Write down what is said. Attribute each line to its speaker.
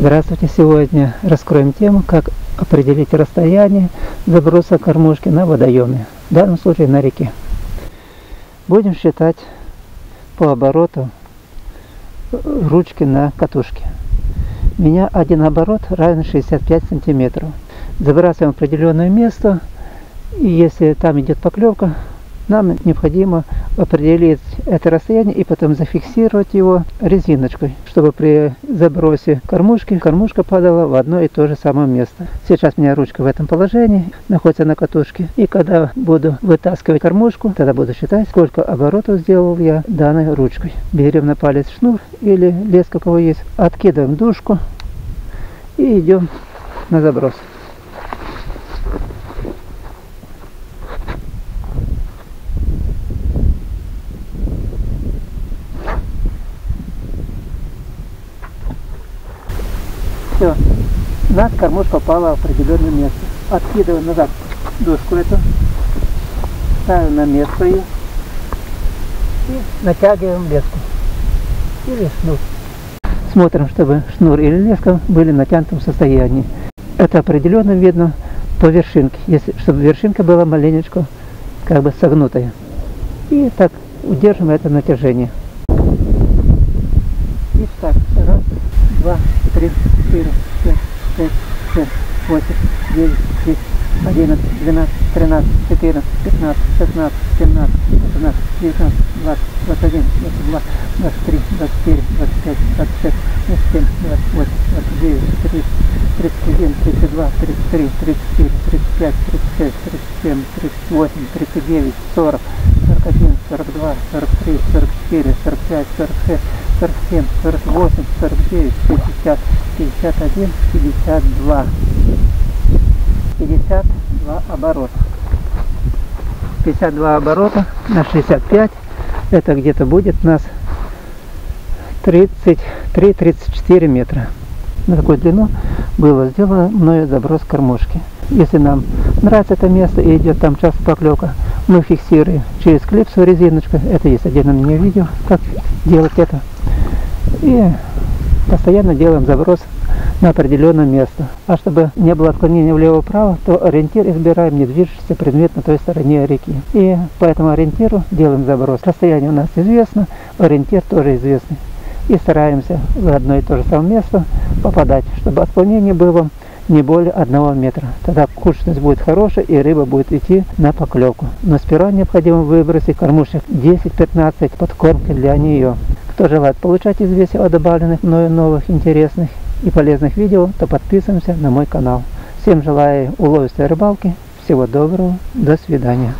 Speaker 1: Здравствуйте! Сегодня раскроем тему, как определить расстояние заброса кормушки на водоеме, в данном случае на реке. Будем считать по обороту ручки на катушке. У меня один оборот равен 65 сантиметров. Забрасываем определенное место, и если там идет поклевка, нам необходимо определить это расстояние и потом зафиксировать его резиночкой, чтобы при забросе кормушки кормушка падала в одно и то же самое место. Сейчас у меня ручка в этом положении, находится на катушке. И когда буду вытаскивать кормушку, тогда буду считать, сколько оборотов сделал я данной ручкой. Берем на палец шнур или леска у кого есть, откидываем дужку и идем на заброс. Все. У нас кормушка попала в определенное место. Откидываем назад доску эту. Ставим на место ее. И натягиваем леску. Или шнур. Смотрим, чтобы шнур или леска были в натянутом состоянии. Это определенно видно по вершинке, если, чтобы вершинка была маленечко как бы согнутая. И так удержим это натяжение. И так, раз, два, три, четыре, пять, шесть, семь, восемь, девять, десять, одиннадцать, двенадцать, тринадцать, четырнадцать, пятнадцать, шестнадцать, семнадцать, восемнадцать, девятнадцать, двадцать, двадцать один, двадцать два, двадцать три, двадцать четыре, двадцать пять, двадцать шесть, двадцать семь, двадцать восемь, двадцать девять, тридцать, тридцать один, тридцать два, тридцать три, тридцать четыре, тридцать пять, тридцать шесть, тридцать семь, тридцать восемь, тридцать девять, сорок, сорок один, сорок два, сорок три, сорок четыре, сорок пять, сорок шесть, сорок семь, сорок восемь, сорок девять, пятьдесят, пятьдесят один, пятьдесят два. пятьдесят два оборота. 52 оборота на 65 это где-то будет нас 33-34 метра. На такую длину было сделано мною заброс кормушки. Если нам нравится это место и идет там часто поклевка мы фиксируем через клипсу резиночку. Это есть отдельно мне видео как делать это и постоянно делаем заброс на определенное место. А чтобы не было отклонения влево-вправо, то ориентир избираем недвижущийся предмет на той стороне реки. И по этому ориентиру делаем заброс. Расстояние у нас известно, ориентир тоже известный. И стараемся в одно и то же самое место попадать, чтобы отклонение было не более одного метра. Тогда кушность будет хорошая и рыба будет идти на поклевку. Но сперва необходимо выбросить кормушек 10-15 подкормки для нее. Кто желает получать известия о добавленных мною новых интересных и полезных видео, то подписываемся на мой канал. Всем желаю уловистой рыбалки, всего доброго, до свидания.